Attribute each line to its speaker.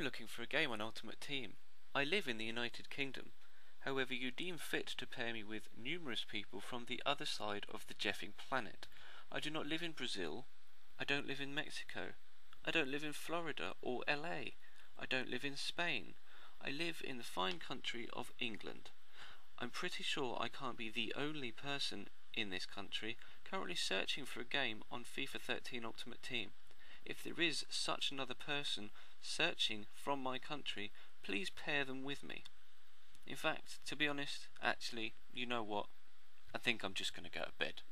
Speaker 1: looking for a game on Ultimate Team. I live in the United Kingdom. However, you deem fit to pair me with numerous people from the other side of the Jeffing planet. I do not live in Brazil. I don't live in Mexico. I don't live in Florida or LA. I don't live in Spain. I live in the fine country of England. I'm pretty sure I can't be the only person in this country currently searching for a game on FIFA 13 Ultimate Team. If there is such another person searching from my country, please pair them with me. In fact, to be honest, actually, you know what? I think I'm just going to go to bed.